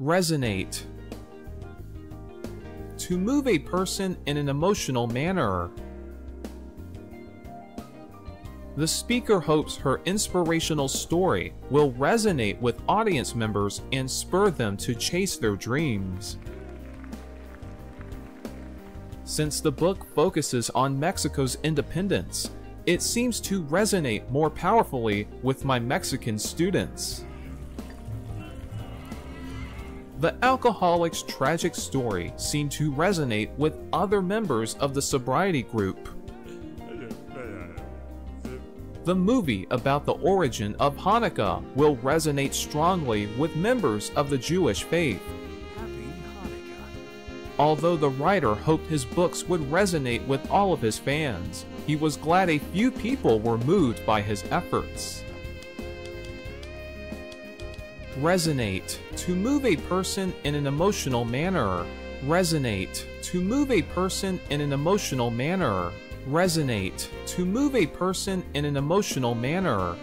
Resonate. To move a person in an emotional manner. The speaker hopes her inspirational story will resonate with audience members and spur them to chase their dreams. Since the book focuses on Mexico's independence, it seems to resonate more powerfully with my Mexican students. The alcoholic's tragic story seemed to resonate with other members of the sobriety group. The movie about the origin of Hanukkah will resonate strongly with members of the Jewish faith. Although the writer hoped his books would resonate with all of his fans, he was glad a few people were moved by his efforts. Resonate. To move a person in an emotional manner. Resonate. To move a person in an emotional manner. Resonate. To move a person in an emotional manner.